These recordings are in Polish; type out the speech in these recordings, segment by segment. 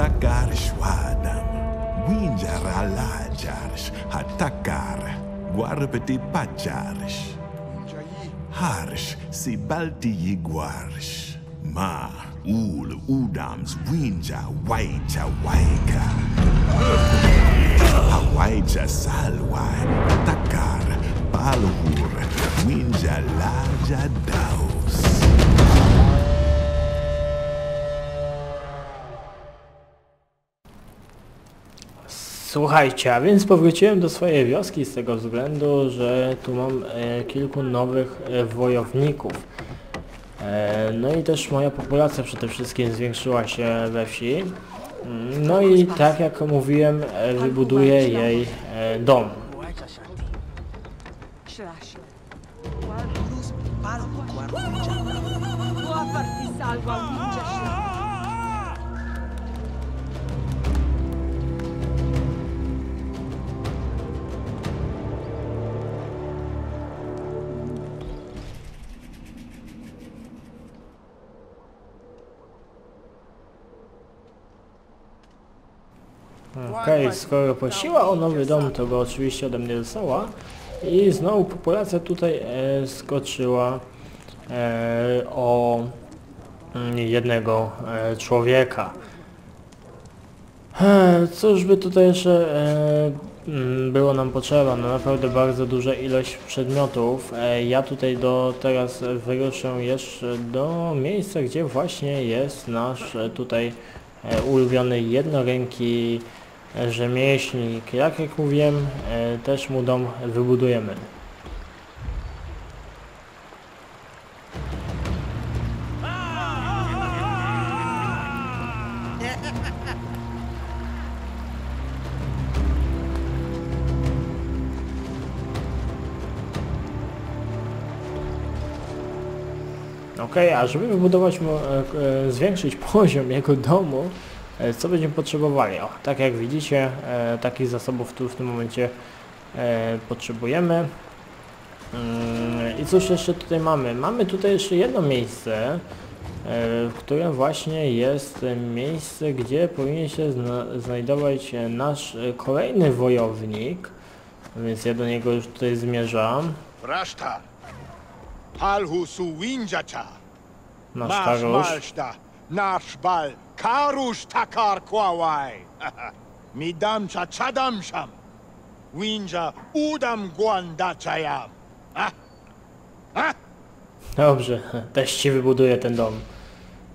Hatakar Shwadam. Winjar Alajars. Hatakar. Guarbeti Pachars. Harsh si balti yiguarsh. Ma ul udams winja waija waika. Hawaija salwai takar balhur winja laja daus. Słuchajcie, a więc powróciłem do swojej wioski z tego względu, że tu mam e, kilku nowych e, wojowników. E, no i też moja populacja przede wszystkim zwiększyła się we wsi. Mm, No i tak jak mówiłem, wybuduję jej dom. Skoro prosiła o nowy dom, to go oczywiście ode mnie dostała. I znowu populacja tutaj e, skoczyła e, o mm, jednego e, człowieka. E, Cóż by tutaj jeszcze e, mm, było nam potrzeba? No naprawdę bardzo duża ilość przedmiotów. E, ja tutaj do teraz wyruszę jeszcze do miejsca, gdzie właśnie jest nasz tutaj ulubiony jednoręki rzemieślnik. Jak jak mówiłem, e, też mu dom wybudujemy. Okej, a żeby wybudować mu, e, e, zwiększyć poziom jego domu, co będziemy potrzebowali? O, tak jak widzicie, e, takich zasobów tu w tym momencie e, potrzebujemy. Mm, I cóż jeszcze tutaj mamy? Mamy tutaj jeszcze jedno miejsce, e, w którym właśnie jest e, miejsce, gdzie powinien się zna znajdować e, nasz e, kolejny wojownik. Więc ja do niego już tutaj zmierzam. Rashta. Palhu su winjacha. Nasz malshta. Nash bal. Karush takar kwawai. Midam cha chadam sham. Winja udam guandachayam. Ha? Ha? Dobrze, też ci wybuduję ten dom.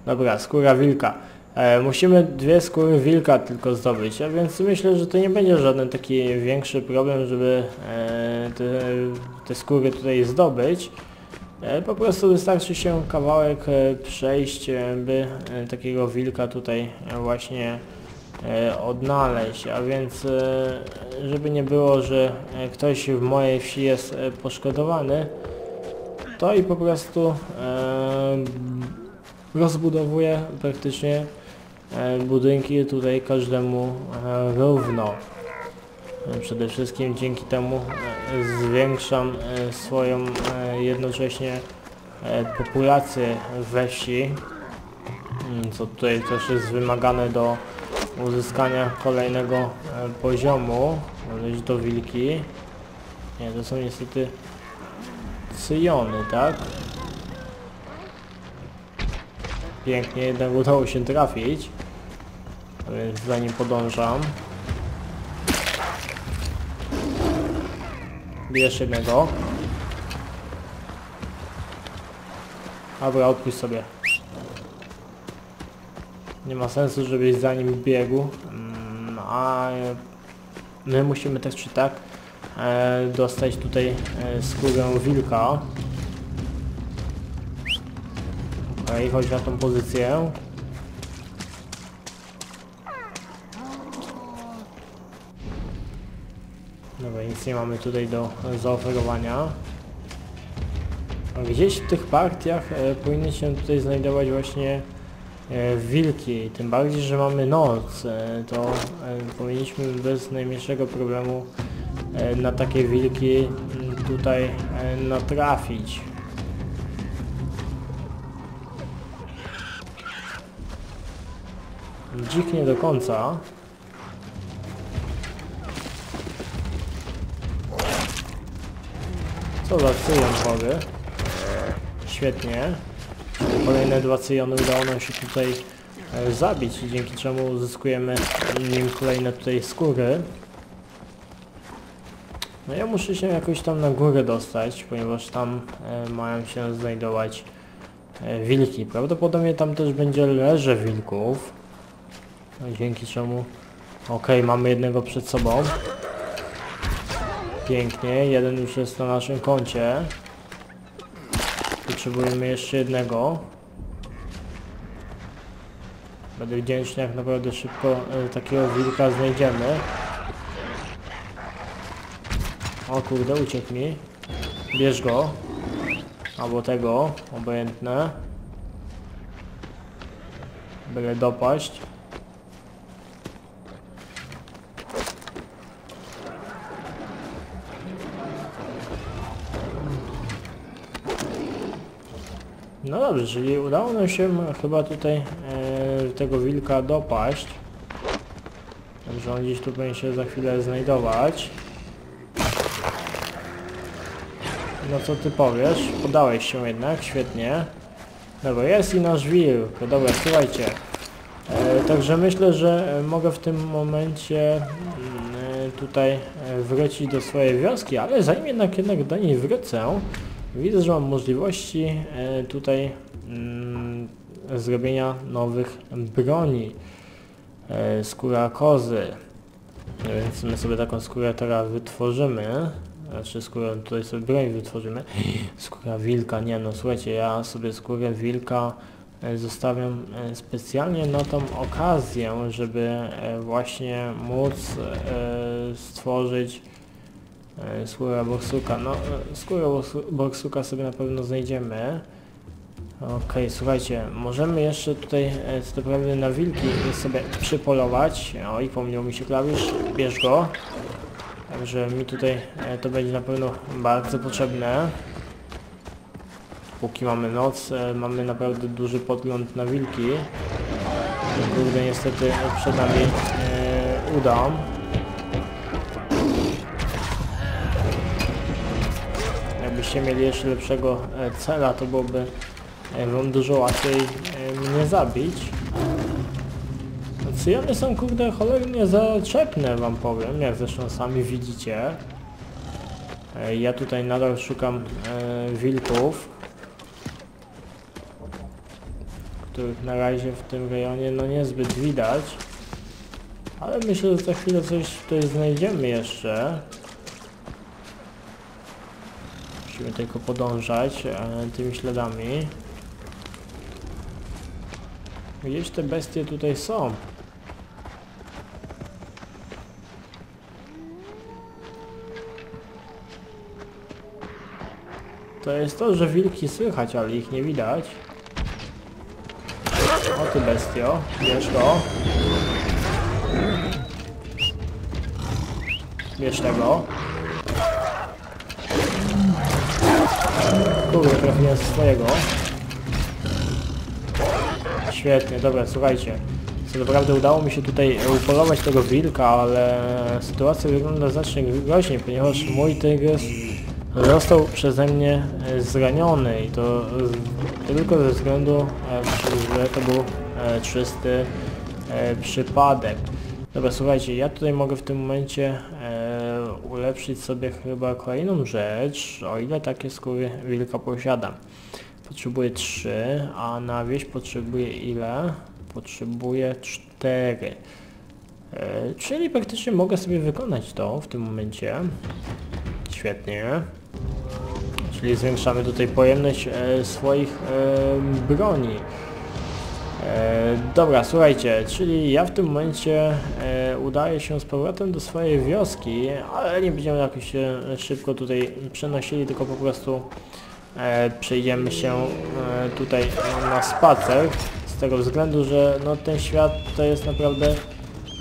Dobra, skóra wilka. E, musimy dwie skóry wilka tylko zdobyć, a więc myślę, że to nie będzie żaden taki większy problem, żeby e, te, te skóry tutaj zdobyć. E, po prostu wystarczy się kawałek e, przejść, e, by takiego wilka tutaj właśnie odnaleźć, a więc żeby nie było, że ktoś w mojej wsi jest poszkodowany, to i po prostu e, rozbudowuję praktycznie budynki tutaj każdemu równo. E, Przede wszystkim dzięki temu e, zwiększam e, swoją jednocześnie populację we wsi, mm, co tutaj też jest wymagane do uzyskania kolejnego poziomu, iść do wilki. Nie, to są niestety Syjony, tak? Pięknie, jednak udało się trafić. Więc za nim podążam. Bierz jednego. Dobra, odpuść sobie. Nie ma sensu, żebyś za nim biegł. Mm, A my musimy tak czy tak e, dostać tutaj e, skórę wilka. Okej, chodź na tą pozycję. Dobra, nie mamy tutaj do zaoferowania. Gdzieś w tych partiach e, powinny się tutaj znajdować właśnie e, wilki, tym bardziej, że mamy noc, e, to e, powinniśmy bez najmniejszego problemu e, na takie wilki m, tutaj e, natrafić. Dzik nie do końca. Co za cyjon chory. Świetnie. Kolejne dwa cyjony udało nam się tutaj e, zabić, dzięki czemu uzyskujemy nim kolejne tutaj skóry. No ja muszę się jakoś tam na górę dostać, ponieważ tam e, mają się znajdować e, wilki. Prawdopodobnie tam też będzie leże wilków. Dzięki czemu... Okej, mamy jednego przed sobą. Pięknie, jeden już jest na naszym koncie. Potrzebujemy jeszcze jednego. Będę wdzięczny jak naprawdę szybko e, takiego wilka znajdziemy. O kurde, uciekł mi. Bierz go. Albo tego, obojętne. Byle dopaść. No dobrze, czyli udało nam się chyba tutaj e, tego wilka dopaść. Także on gdzieś tu będzie się za chwilę znajdować. No co ty powiesz? Podałeś się jednak, świetnie. Dobra, jest i nasz wilk. Dobra, słuchajcie. E, także myślę, że mogę w tym momencie mm, tutaj e, wrócić do swojej wioski, ale zanim jednak, jednak do niej wrócę, widzę, że mam możliwości e, tutaj mm, zrobienia nowych broni. E, skóra kozy. Więc my sobie taką skórę teraz wytworzymy. Znaczy skórę tutaj sobie broń wytworzymy. Skóra wilka, nie no słuchajcie, ja sobie skórę wilka e, zostawiam specjalnie na tą okazję, żeby właśnie móc stworzyć e, skórę borsuka. No, e, skórę borsu- borsuka sobie na pewno znajdziemy. Okej, słuchajcie, możemy jeszcze tutaj e, co prawda na wilki sobie przypolować. O i pomniał mi się klawisz, bierz go. Także mi tutaj to będzie na pewno bardzo potrzebne. Póki mamy noc, mamy naprawdę duży podgląd na wilki. Kurde, niestety przed nami e, uda. Jakbyście mieli jeszcze lepszego e, cela, to byłoby e, wam dużo łatwiej e, mnie zabić. Cyjony są kurde cholernie zaczepne wam powiem, jak zresztą sami widzicie. Ja tutaj nadal szukam wilków, których na razie w tym rejonie no niezbyt widać. Ale myślę, że za chwilę coś tutaj znajdziemy jeszcze. Musimy tylko podążać e, tymi śladami. Gdzieś te bestie tutaj są. To jest to, że wilki słychać, ale ich nie widać. O ty bestio, bierz go. Bierz tego. Kurde, trafiłem z swojego. Świetnie, dobra, słuchajcie. Co naprawdę udało mi się tutaj upolować tego wilka, ale sytuacja wygląda znacznie groźniej, ponieważ mój tygrys został przeze mnie e, zraniony i to tylko ze względu, e, że to był e, czysty przypadek. Dobra, słuchajcie, ja tutaj mogę w tym momencie ulepszyć sobie chyba kolejną rzecz, o ile takie skóry wilka posiadam. Potrzebuję 3, a na wieś potrzebuję ile? Potrzebuję 4. E, czyli praktycznie mogę sobie wykonać to w tym momencie. Świetnie. Czyli zwiększamy tutaj pojemność e, swoich e, broni. E, dobra, słuchajcie, czyli ja w tym momencie e, udaję się z powrotem do swojej wioski, ale nie będziemy jakoś się szybko tutaj przenosili, tylko po prostu e, przejdziemy się tutaj na spacer, z tego względu, że no, ten świat to jest naprawdę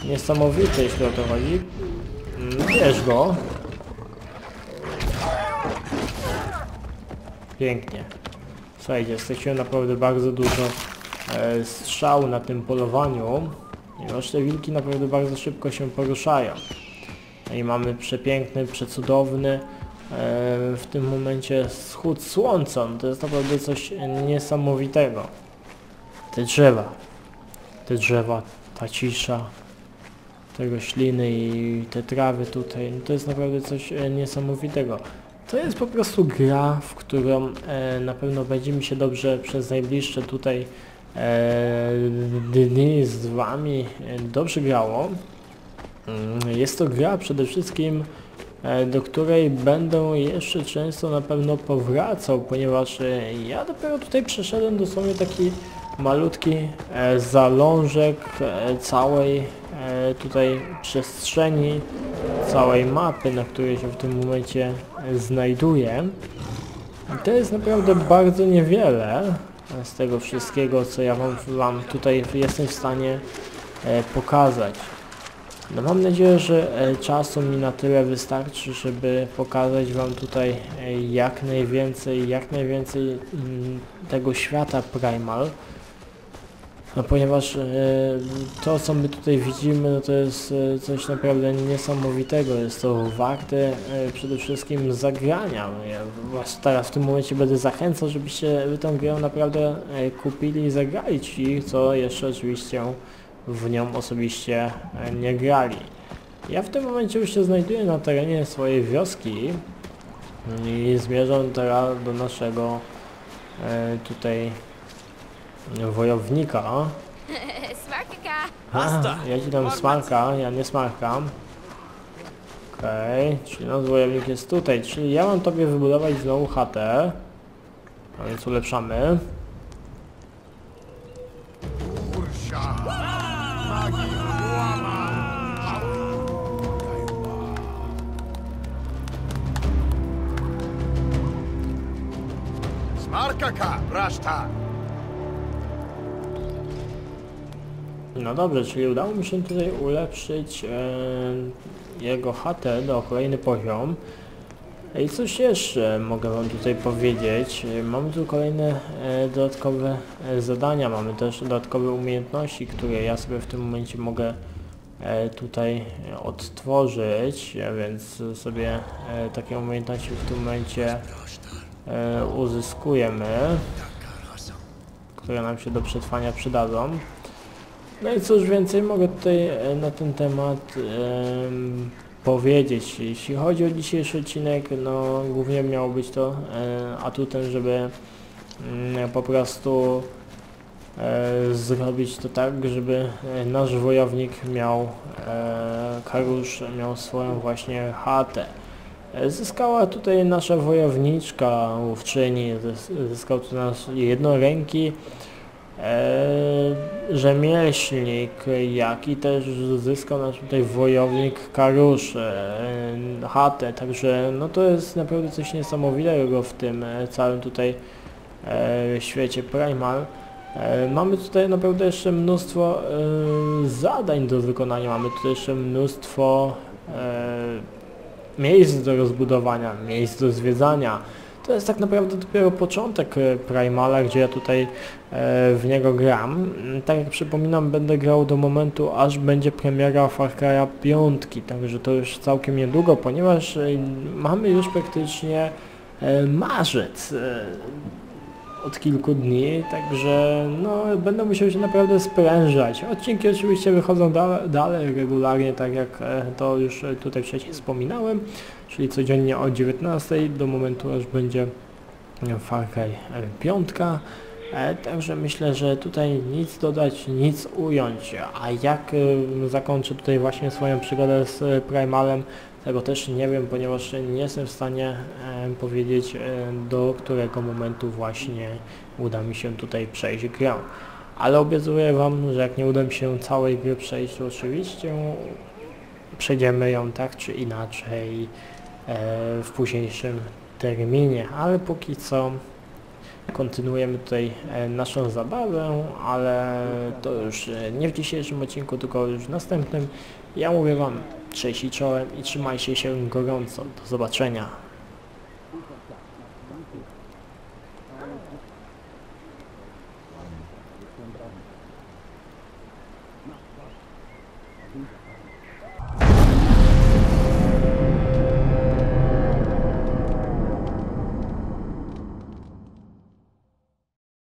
niesamowity, jeśli o to chodzi. Bierz go. Pięknie. Słuchajcie, straciłem naprawdę bardzo dużo strzał na tym polowaniu. ponieważ te wilki naprawdę bardzo szybko się poruszają. I mamy przepiękny, przecudowny e, w tym momencie wschód słońca. No to jest naprawdę coś niesamowitego. Te drzewa, te drzewa, ta cisza, te rośliny i te trawy tutaj, no to jest naprawdę coś e, niesamowitego. To jest po prostu gra, w którą e, na pewno będzie mi się dobrze przez najbliższe tutaj e, dni z wami e, dobrze grało. Mm, Jest to gra przede wszystkim, e, do której będę jeszcze często na pewno powracał, ponieważ e, ja dopiero tutaj przeszedłem dosłownie taki malutki e, zalążek e, całej e, tutaj przestrzeni, całej mapy, na której się w tym momencie e, znajduję. To jest naprawdę bardzo niewiele e, z tego wszystkiego, co ja wam, wam tutaj jestem w stanie e, pokazać. No mam nadzieję, że e, czasu mi na tyle wystarczy, żeby pokazać Wam tutaj e, jak najwięcej, jak najwięcej mm, tego świata Primal. No ponieważ e, to co my tutaj widzimy, no to jest e, coś naprawdę niesamowitego. Jest to warte e, przede wszystkim zagrania. Ja was teraz w tym momencie będę zachęcał, żebyście wy grę naprawdę kupili i zagrali ci, co jeszcze oczywiście w nią osobiście nie grali. Ja w tym momencie już się znajduję na terenie swojej wioski i zmierzam teraz do naszego tutaj wojownika. Smarkaka! A, ja ci dam smarka, ja nie smarkam. Okej, czyli nasz wojownik jest tutaj, czyli ja mam tobie wybudować znowu chatę. A więc ulepszamy. Smarkaka, braszta! No dobrze, czyli udało mi się tutaj ulepszyć e, jego chatę do kolejny poziom. I coś jeszcze mogę wam tutaj powiedzieć. Mamy tu kolejne e, dodatkowe e, zadania, mamy też dodatkowe umiejętności, które ja sobie w tym momencie mogę e, tutaj odtworzyć, więc sobie e, takie umiejętności w tym momencie e, uzyskujemy, które nam się do przetrwania przydadzą. No i cóż więcej mogę tutaj e, na ten temat em, powiedzieć. Jeśli chodzi o dzisiejszy odcinek, no głównie miało być to e, atutem, żeby mm, po prostu e, zrobić to tak, żeby nasz wojownik miał e, Karusz miał swoją właśnie chatę. Zyskała tutaj nasza wojowniczka łowczyni, zys- zyskał tu nasz jednoręki e, rzemieślnik, jak i też zyskał nasz tutaj wojownik Karusz e, chatę, także no to jest naprawdę coś niesamowitego w tym e, całym tutaj e, świecie Primal. E, Mamy tutaj naprawdę jeszcze mnóstwo e, zadań do wykonania, mamy tutaj jeszcze mnóstwo e, miejsc do rozbudowania, miejsc do zwiedzania. To jest tak naprawdę dopiero początek e, Primala, gdzie ja tutaj e, w niego gram. Tak jak przypominam, będę grał do momentu, aż będzie premiera Far Cry'a 5, także to już całkiem niedługo, ponieważ e, mamy już praktycznie marzec. Od kilku dni, także no będę musiał się naprawdę sprężać. Odcinki oczywiście wychodzą da dalej regularnie, tak jak to już tutaj wcześniej wspominałem, czyli codziennie o 19 do momentu aż będzie Far Cry 5. E, Także myślę, że tutaj nic dodać, nic ująć. A jak zakończę tutaj właśnie swoją przygodę z Primalem, tego też nie wiem, ponieważ nie jestem w stanie powiedzieć do którego momentu właśnie uda mi się tutaj przejść grę. Ale obiecuję Wam, że jak nie uda mi się całej gry przejść, to oczywiście przejdziemy ją tak czy inaczej w późniejszym terminie, ale póki co kontynuujemy tutaj e, naszą zabawę, ale to już e, nie w dzisiejszym odcinku, tylko już w następnym. Ja mówię Wam cześć i czołem i trzymajcie się gorąco. Do zobaczenia.